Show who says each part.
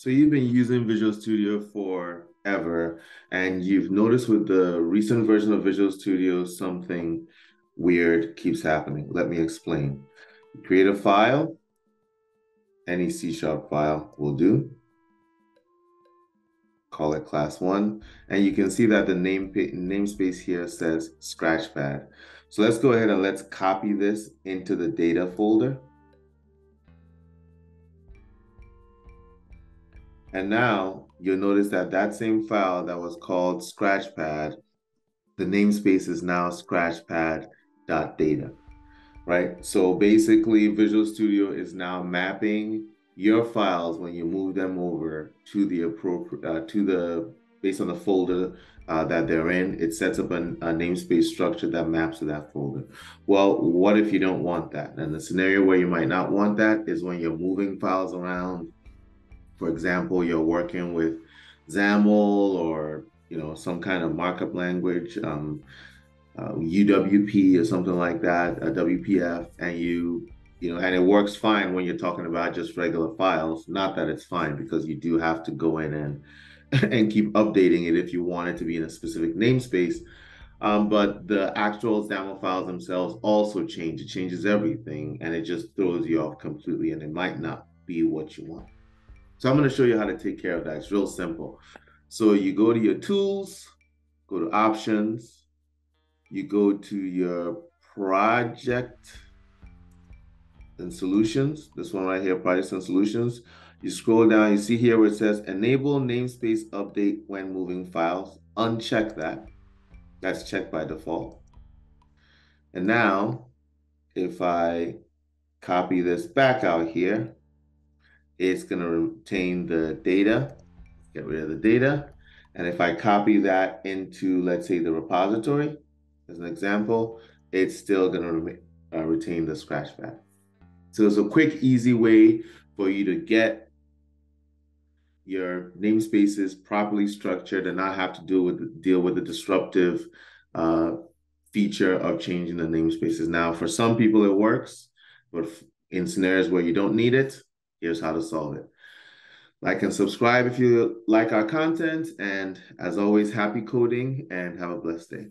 Speaker 1: So you've been using Visual Studio forever, and you've noticed with the recent version of Visual Studio, something weird keeps happening. Let me explain. Create a file, any C Sharp file will do. Call it class one, and you can see that the name namespace here says Scratchpad. So let's go ahead and let's copy this into the data folder. And now you'll notice that that same file that was called Scratchpad, the namespace is now scratchpad.data, right? So basically Visual Studio is now mapping your files when you move them over to the appropriate, uh, to the, based on the folder uh, that they're in, it sets up a namespace structure that maps to that folder. Well, what if you don't want that? And the scenario where you might not want that is when you're moving files around for example, you're working with XAML or you know some kind of markup language, um, uh, UWP or something like that, a WPF, and you you know, and it works fine when you're talking about just regular files. Not that it's fine because you do have to go in and and keep updating it if you want it to be in a specific namespace. Um, but the actual XAML files themselves also change. It changes everything, and it just throws you off completely, and it might not be what you want. So I'm going to show you how to take care of that. It's real simple. So you go to your tools, go to options, you go to your project and solutions. This one right here, projects and solutions. You scroll down, you see here where it says enable namespace update when moving files. Uncheck that. That's checked by default. And now, if I copy this back out here, it's going to retain the data, get rid of the data. And if I copy that into, let's say, the repository, as an example, it's still going to re uh, retain the scratchpad. So it's a quick, easy way for you to get your namespaces properly structured and not have to deal with deal with the disruptive uh, feature of changing the namespaces. Now, for some people, it works, but in scenarios where you don't need it, here's how to solve it. Like and subscribe if you like our content. And as always, happy coding and have a blessed day.